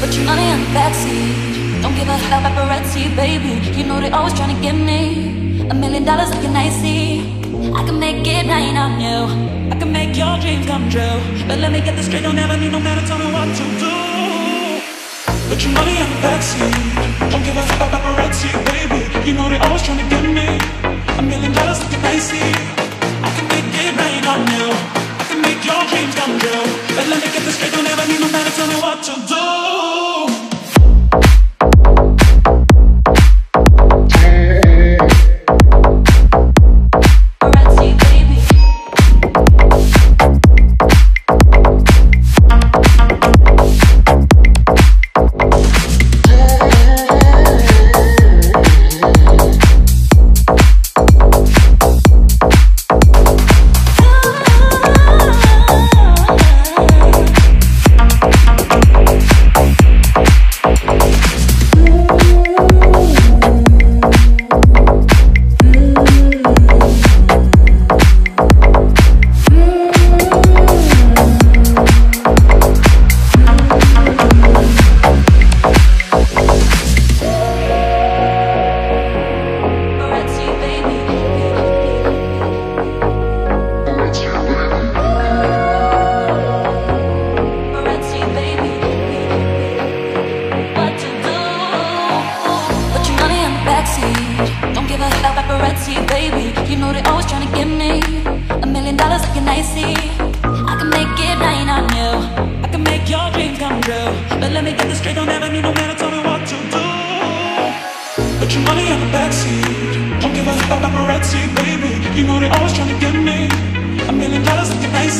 Put your money in the backseat. Don't give a hell paparazzi, baby. You know they always trying to give me a million dollars like an icy. I can make it rain on you. I can make your dreams come true. But let me get this straight, don't ever need no man to tell me what to do. Put your money in the backseat. Don't give a about paparazzi, baby. You know they always trying to give me a million dollars like an icy. I can make it rain on you. I can make your dreams come true. But let me get this straight, don't ever need no man to tell baby. You know they always trying to give me a million dollars like an icy. I can make it rain on you. I can make your dreams come true. But let me get this straight, don't ever need no man to tell me what to do. Put your money in the backseat. Don't give a fuck about paparazzi, baby. You know they always trying to give me a million dollars like an icy.